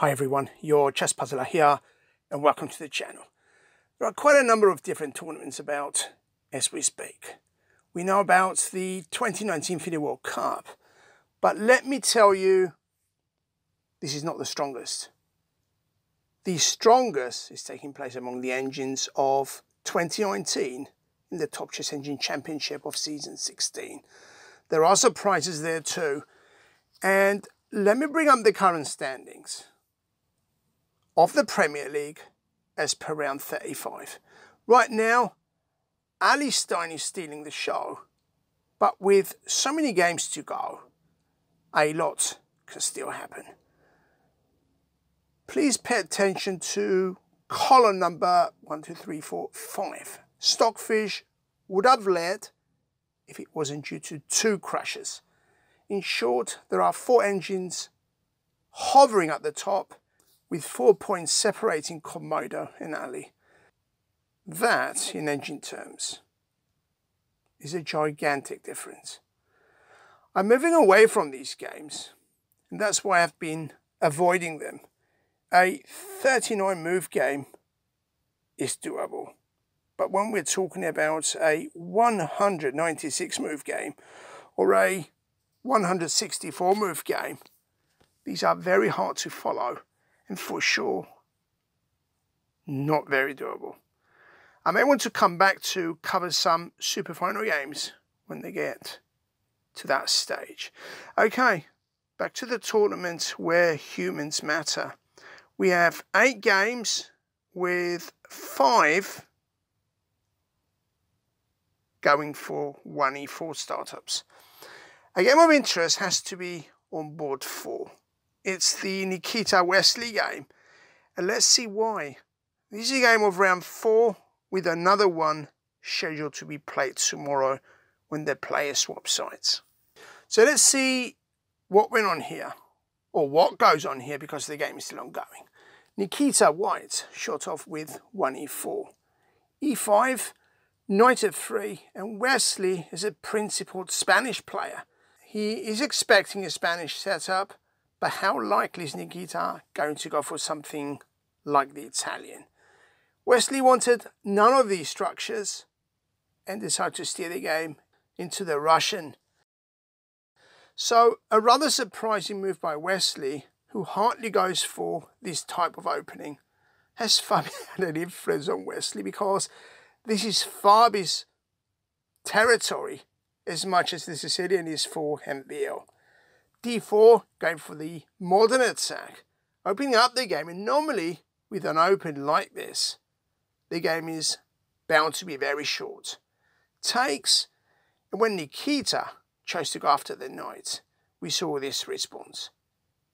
Hi everyone, your chess puzzler here and welcome to the channel. There are quite a number of different tournaments about as we speak. We know about the 2019 FIDE World Cup, but let me tell you, this is not the strongest. The strongest is taking place among the engines of 2019 in the Top Chess Engine Championship of Season 16. There are surprises there too. And let me bring up the current standings of the Premier League as per round 35. Right now, AllieStein is stealing the show, but with so many games to go, a lot can still happen. Please pay attention to column number one, two, three, four, five. Stockfish would have led if it wasn't due to two crashes. In short, there are four engines hovering at the top with four points separating Komodo and Allie. That, in engine terms, is a gigantic difference. I'm moving away from these games, and that's why I've been avoiding them. A 39 move game is doable, but when we're talking about a 196 move game or a 164 move game, these are very hard to follow and for sure not very doable. I may want to come back to cover some super final games when they get to that stage. Okay, back to the tournament where humans matter. We have eight games with five going for 1e4 startups. A game of interest has to be on board four. It's the Nikita Wesley game. And let's see why. This is a game of round four with another one scheduled to be played tomorrow when the players swap sides. So let's see what went on here, or what goes on here because the game is still ongoing. Nikita White shot off with 1e4. e5, knight f3, and Wesley is a principled Spanish player. He is expecting a Spanish setup, but how likely is Nikita going to go for something like the Italian? Wesley wanted none of these structures and decided to steer the game into the Russian. So a rather surprising move by Wesley, who hardly goes for this type of opening, has Fabi had an influence on Wesley because this is Fabi's territory as much as the Sicilian is for MVL d4 going for the modern attack, opening up the game. And normally, with an open like this, the game is bound to be very short. Takes, and when Nikita chose to go after the knight, we saw this response.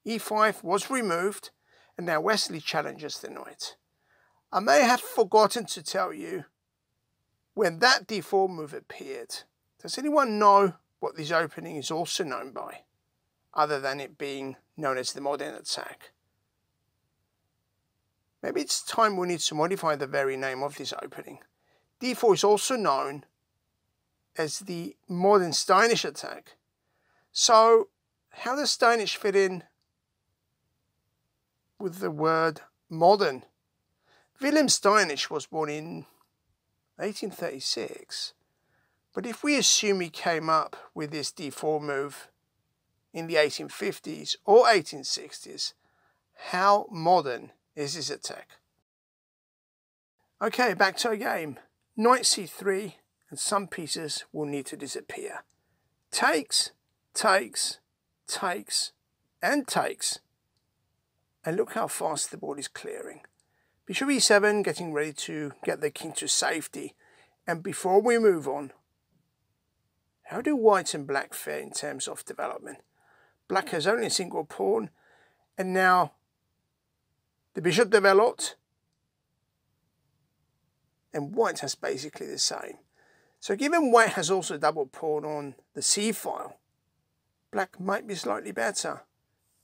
e5 was removed, and now Wesley challenges the knight. I may have forgotten to tell you when that d4 move appeared. Does anyone know what this opening is also known by? Other than it being known as the modern attack. Maybe it's time we need to modify the very name of this opening. D4 is also known as the modern Steinitz attack. So how does Steinitz fit in with the word modern? Wilhelm Steinitz was born in 1836. But if we assume he came up with this D4 move in the 1850s or 1860s, how modern is this attack? Okay, back to our game. Knight c3 and some pieces will need to disappear. Takes, takes, takes, and takes. And look how fast the board is clearing. Bishop e7 getting ready to get the king to safety. And before we move on, how do white and black fare in terms of development? Black has only a single pawn, and now the bishop developed, and white has basically the same. So given white has also double pawn on the c file, black might be slightly better.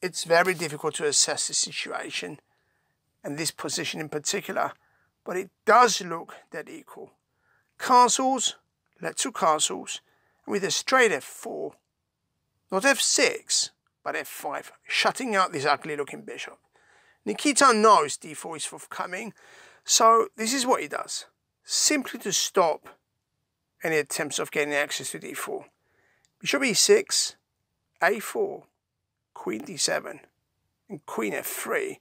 It's very difficult to assess the situation, and this position in particular, but it does look that equal. Castles, let to castles, and with a straight f4, not f6, but f5, shutting out this ugly looking bishop. Nikita knows d4 is forthcoming, so this is what he does. Simply to stop any attempts of getting access to d4. Bishop e6, a4, queen d7, and queen f3.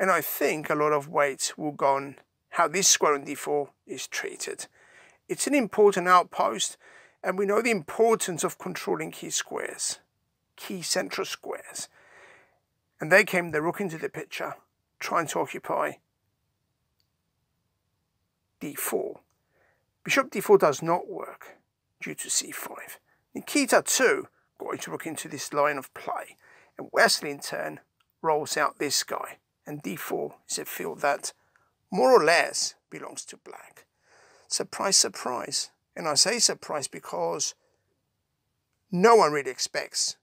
And I think a lot of weight will go on how this square on d4 is treated. It's an important outpost, and we know the importance of controlling key squares, key central squares. And they came the rook into the picture, trying to occupy d4. Bishop d4 does not work due to c5. Nikita too got to rook into this line of play, and Wesley in turn rolls out this guy, and d4 is a field that more or less belongs to black. Surprise, surprise. And I say surprise because no one really expects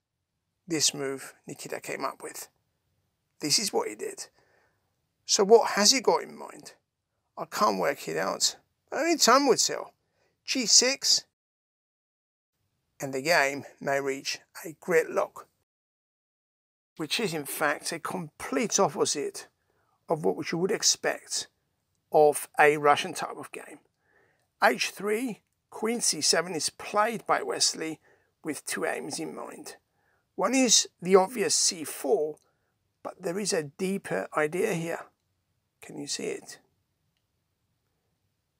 this move Nikita came up with. This is what he did. So what has he got in mind? I can't work it out. Only time would tell. G6 and the game may reach a gridlock, which is in fact a complete opposite of what you would expect of a Russian type of game. H3, Queen C7 is played by Wesley with two aims in mind. One is the obvious C4, but there is a deeper idea here. Can you see it?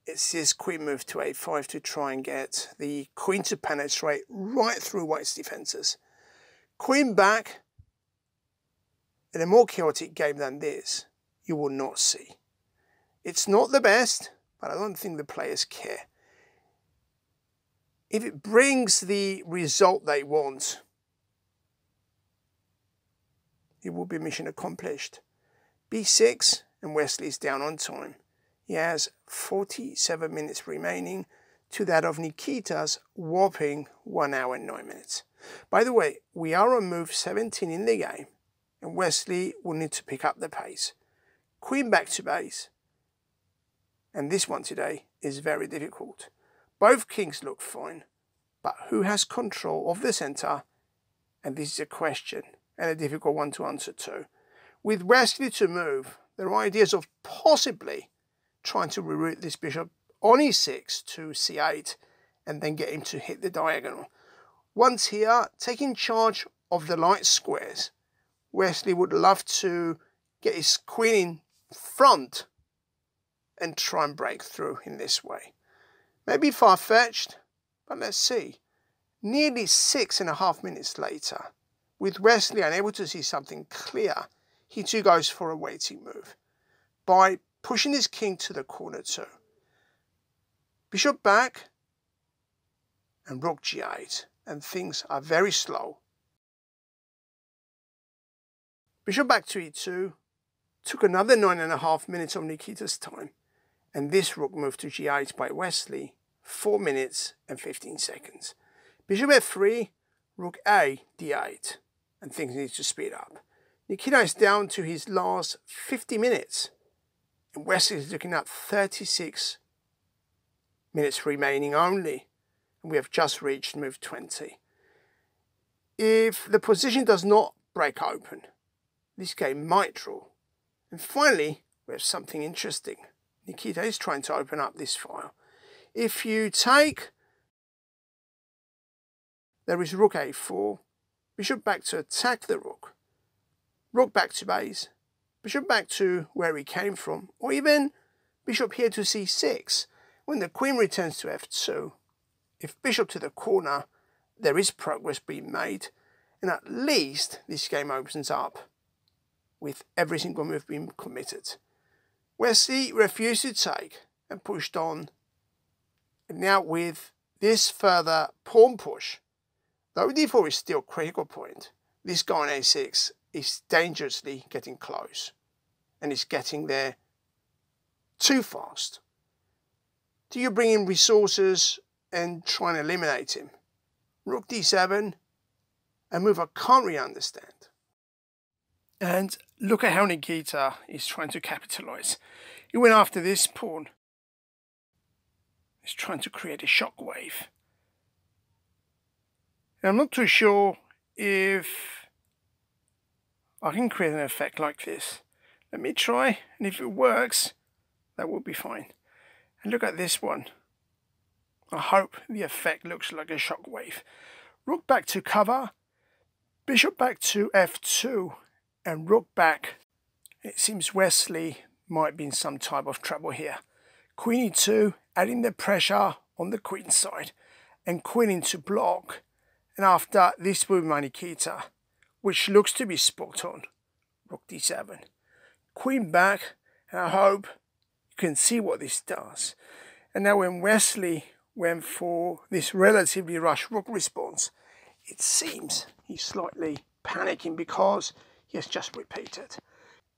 It's this queen move to a5 to try and get the queen to penetrate right through white's defences. Queen back, in a more chaotic game than this, you will not see. It's not the best, but I don't think the players care. If it brings the result they want, it will be mission accomplished. b6 and Wesley's down on time. He has 47 minutes remaining to that of Nikita's whopping 1 hour and 9 minutes. By the way, we are on move 17 in the game, and Wesley will need to pick up the pace. Queen back to base, and this one today is very difficult. Both kings look fine, but who has control of the centre? And this is a question, and a difficult one to answer too. With Wesley to move, there are ideas of possibly trying to reroute this bishop on e6 to c8 and then get him to hit the diagonal. Once here, taking charge of the light squares, Wesley would love to get his queen in front and try and break through in this way. Maybe far-fetched, but let's see. Nearly six and a half minutes later, with Wesley unable to see something clear, he too goes for a waiting move. By pushing his king to the corner too. Bishop back and rook g8 and things are very slow. Bishop back to e2 took another nine and a half minutes of Nikita's time and this rook moved to g8 by Wesley 4 minutes and 15 seconds. Bishop f3, rook a d8 and things need to speed up. Nikita is down to his last 50 minutes and Wesley is looking at 36 minutes remaining only. And we have just reached move 20. If the position does not break open, this game might draw. And finally, we have something interesting. Nikita is trying to open up this file. If you take, there is rook a4, bishop back to attack the rook, rook back to base, bishop back to where he came from, or even bishop here to c6, when the queen returns to f2. If bishop to the corner, there is progress being made, and at least this game opens up with every single move being committed. Wesley refused to take and pushed on, and now with this further pawn push, though d4 is still a critical point, this guy on a6 is dangerously getting close and is getting there too fast. Do you bring in resources and try and eliminate him? Rook d7, a move I can't really understand. And look at how Nikita is trying to capitalize. He went after this pawn. He's trying to create a shockwave. I'm not too sure if I can create an effect like this. Let me try, and if it works, that will be fine. And look at this one. I hope the effect looks like a shockwave. Rook back to cover, bishop back to f2, and rook back. It seems Wesley might be in some type of trouble here. Queen e2, adding the pressure on the queen side, and queen into block. And after this move, Nikita, which looks to be spot on. Rook d7. Queen back, and I hope you can see what this does. And now when Wesley went for this relatively rush rook response, it seems he's slightly panicking because he has just repeated.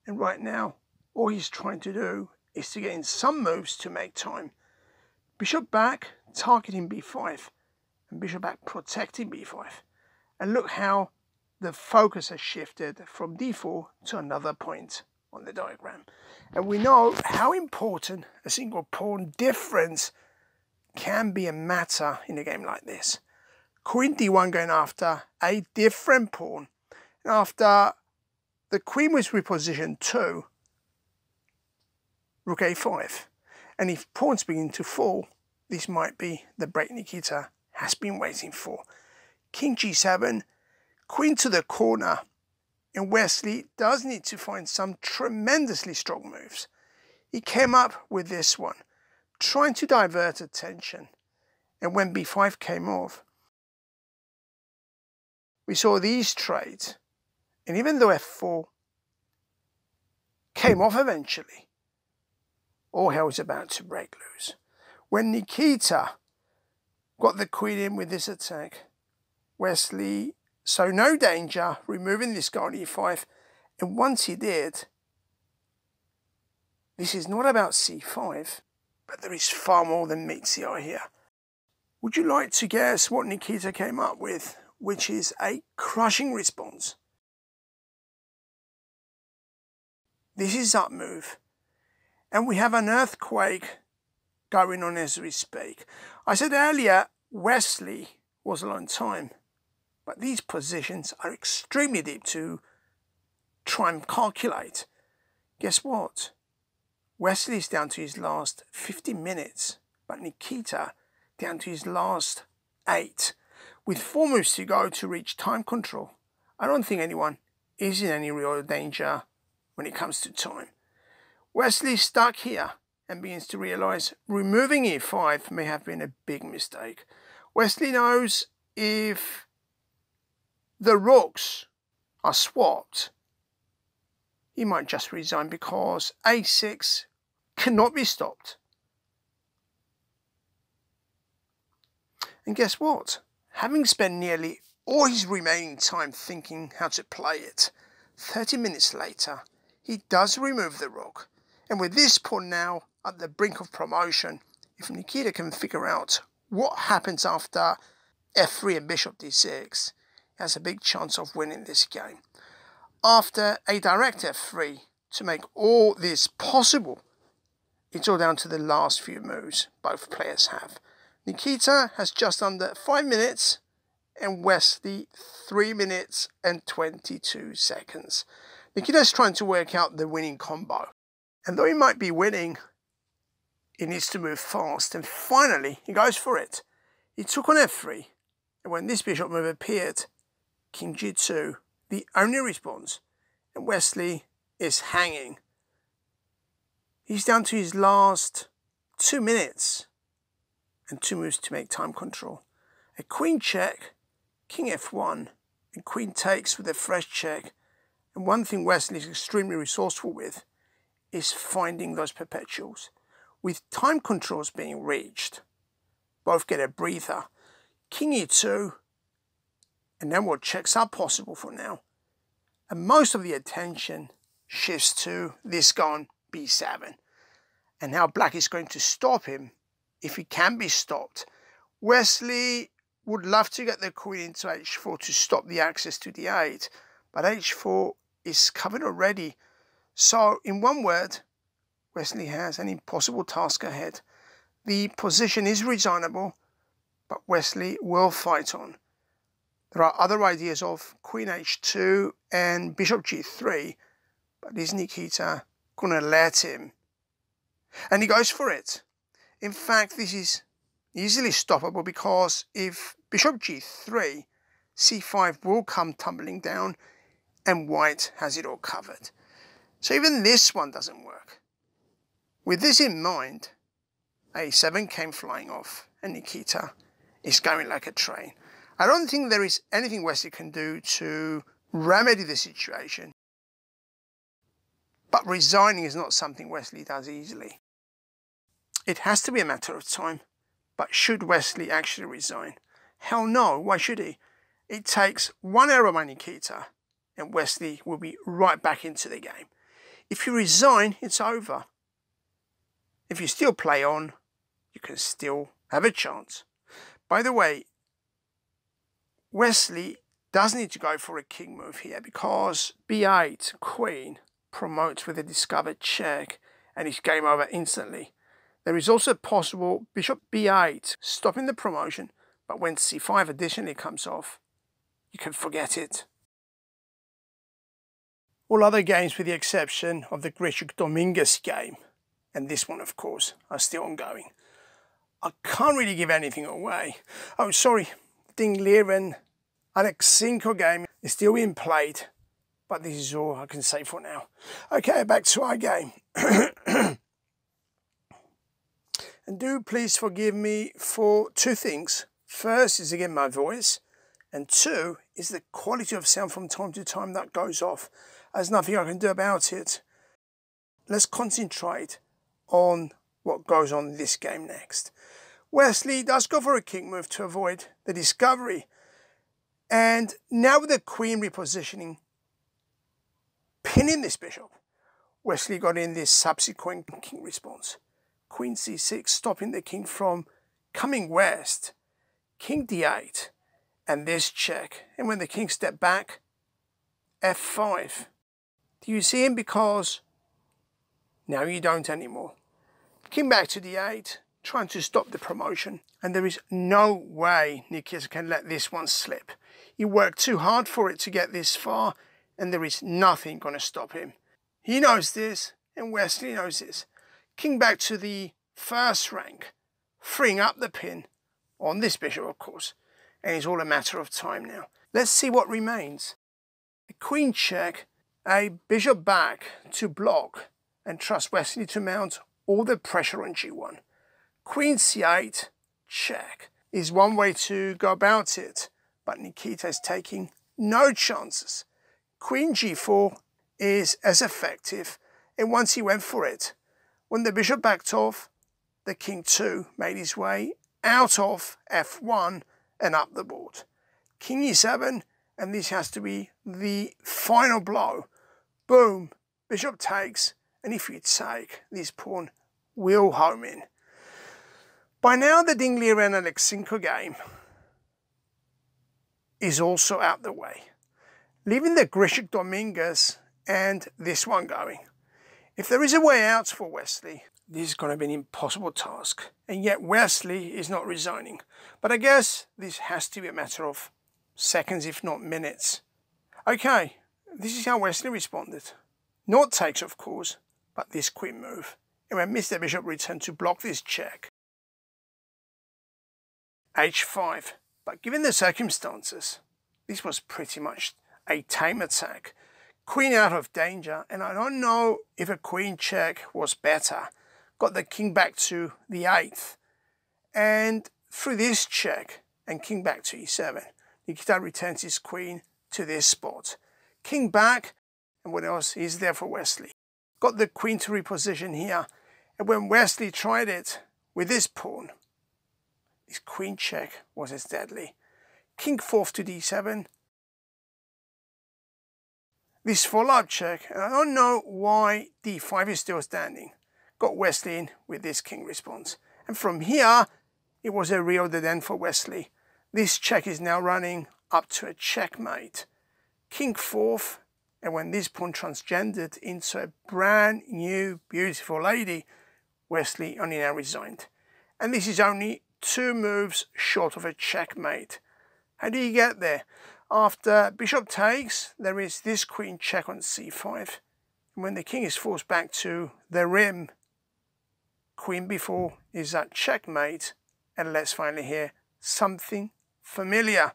And right now, all he's trying to do is to get in some moves to make time. Bishop back, targeting b5, and bishop back protecting b5. And look how the focus has shifted from d4 to another point on the diagram. And we know how important a single pawn difference can be a matter in a game like this. Queen d1 going after a different pawn. And after the queen was repositioned to rook a5. And if pawns begin to fall, this might be the break Nikita has been waiting for. King g7, queen to the corner, and Wesley does need to find some tremendously strong moves. He came up with this one, trying to divert attention. And when b5 came off, we saw these trades. And even though f4 came off eventually, all hell was about to break loose. When Nikita got the queen in with this attack, Wesley so no danger removing this guy on e5. And once he did, this is not about c5, but there is far more than meets the eye here. Would you like to guess what Nikita came up with, which is a crushing response? This is up move. And we have an earthquake going on as we speak. I said earlier, Wesley was a long time. But these positions are extremely deep to try and calculate. Guess what? Wesley's down to his last 50 minutes, but Nikita down to his last eight. With four moves to go to reach time control, I don't think anyone is in any real danger when it comes to time. Wesley's stuck here and begins to realise removing e5 may have been a big mistake. Wesley knows if the rooks are swapped, he might just resign because a6 cannot be stopped. And guess what? Having spent nearly all his remaining time thinking how to play it, 30 minutes later, he does remove the rook. And with this pawn now at the brink of promotion, if Nikita can figure out what happens after f3 and bishop d6, he has a big chance of winning this game. After a direct f3 to make all this possible, it's all down to the last few moves both players have. Nikita has just under 5 minutes and Wesley 3 minutes and 22 seconds. Nikita's trying to work out the winning combo. And though he might be winning, he needs to move fast. And finally, he goes for it. He took on f3. And when this bishop move appeared, King G2, the only response, and Wesley is hanging. He's down to his last two minutes and two moves to make time control. A queen check, king f1, and queen takes with a fresh check. And one thing Wesley is extremely resourceful with is finding those perpetuals. With time controls being reached, both get a breather. King e2, and then what checks are possible for now. And most of the attention shifts to this on b7 and how black is going to stop him if he can be stopped. Wesley would love to get the queen into h4 to stop the access to d8, but h4 is covered already. So in one word, Wesley has an impossible task ahead. The position is resignable, but Wesley will fight on. There are other ideas of queen h2 and bishop g3, but is Nikita going to let him? And he goes for it. In fact, this is easily stoppable because if bishop g3, c5 will come tumbling down and white has it all covered. So even this one doesn't work. With this in mind, a7 came flying off and Nikita is going like a train. I don't think there is anything Wesley can do to remedy the situation. But resigning is not something Wesley does easily. It has to be a matter of time. But should Wesley actually resign? Hell no, why should he? It takes one error by Nikita and Wesley will be right back into the game. If you resign, it's over. If you still play on, you can still have a chance. By the way, Wesley does need to go for a king move here because b8, queen, promotes with a discovered check and it's game over instantly. There is also possible bishop b8 stopping the promotion, but when c5 additionally comes off, you can forget it. All other games with the exception of the Grischuk Dominguez game, and this one of course, are still ongoing. I can't really give anything away. Oh, sorry, Ding Liren Alekseenko game is still being played, but this is all I can say for now. Okay, back to our game. and do please forgive me for two things. First is again my voice, and two is the quality of sound from time to time that goes off. There's nothing I can do about it. Let's concentrate on what goes on in this game next. Wesley does go for a king move to avoid the discovery. And now with the queen repositioning, pinning this bishop, Wesley got in this subsequent king response. Queen c6, stopping the king from coming west. King d8, and this check. And when the king stepped back, f5. Do you see him? Because now you don't anymore. King back to the 8, trying to stop the promotion. And there is no way Nikita can let this one slip. He worked too hard for it to get this far, and there is nothing going to stop him. He knows this, and Wesley knows this. King back to the first rank, freeing up the pin on this bishop, of course, and it's all a matter of time now. Let's see what remains. A queen check, a bishop back to block, and trust Wesley to mount all the pressure on g1. Queen c8, check, is one way to go about it, but Nikita is taking no chances. Queen g4 is as effective, and once he went for it, when the bishop backed off, the king too made his way out of f1 and up the board. King e7, and this has to be the final blow. Boom, bishop takes, and if you take, this pawn will home in. By now, the Ding Liren Alekseenko game is also out the way, leaving the Grischuk Dominguez and this one going. If there is a way out for Wesley, this is going to be an impossible task. And yet Wesley is not resigning. But I guess this has to be a matter of seconds, if not minutes. Okay, this is how Wesley responded. Not takes, of course, but this queen move. And when Mr. Bishop returned to block this check, h5. But given the circumstances, this was pretty much a tame attack. Queen out of danger, and I don't know if a queen check was better. Got the king back to the 8th. And through this check, and king back to e7, Nikita returns his queen to this spot. King back, and what else He's there for Wesley? Got the queen to reposition here, and when Wesley tried it with this pawn, his queen check was as deadly. King fourth to d7. This follow-up check, and I don't know why d5 is still standing, got Wesley in with this king response. And from here, it was a real dead end for Wesley. This check is now running up to a checkmate. King fourth, and when this pawn transgendered into a brand new beautiful lady, Wesley only now resigned. And this is only two moves short of a checkmate. How do you get there? After bishop takes, there is this queen check on c5. And when the king is forced back to the rim, queen b4 is that checkmate. And let's finally hear something familiar.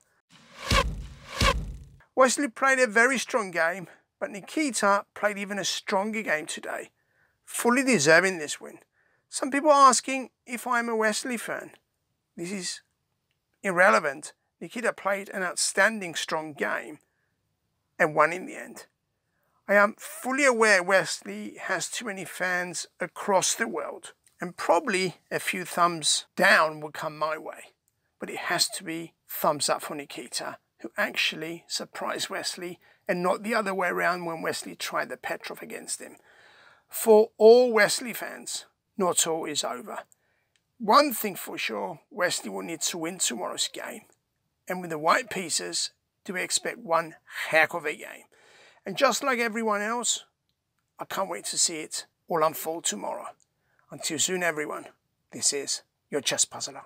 Wesley played a very strong game, but Nikita played even a stronger game today, fully deserving this win. Some people are asking if I'm a Wesley fan. This is irrelevant. Nikita played an outstanding strong game and won in the end. I am fully aware Wesley has too many fans across the world and probably a few thumbs down will come my way. But it has to be thumbs up for Nikita, who actually surprised Wesley and not the other way around when Wesley tried the Petrov against him. For all Wesley fans, not all is over. One thing for sure, Wesley will need to win tomorrow's game and with the white pieces, do we expect one heck of a game. And just like everyone else, I can't wait to see it all unfold tomorrow. Until soon, everyone, this is your chess puzzler.